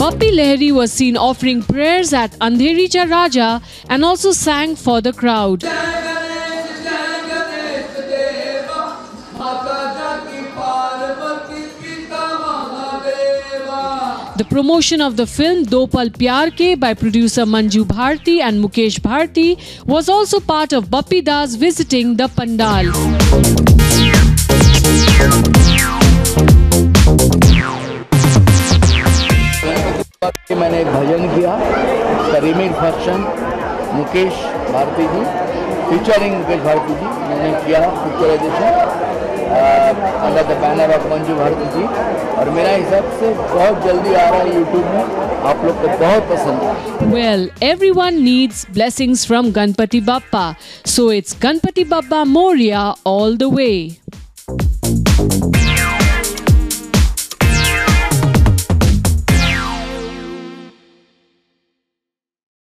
Bappi Lahiri was seen offering prayers at Andheri Cha Raja and also sang for the crowd. The promotion of the film Do Pal Pyar Ke by producer Manju Bharti and Mukesh Bharti was also part of Bappi Das visiting the Pandal. मैंने भजन किया उसका remake function Mukesh Bharti ji featuring Mukesh Bharti ji मैंने किया picturisation under the banner of Manju Bharti ji और मेरा हिसाब से बहुत जल्दी आ रहा है यूट्यूब में आप लोग को बहुत पसंद है Well, everyone needs blessings from Ganpati Bappa. So it's Ganpati Bappa Moria all the way.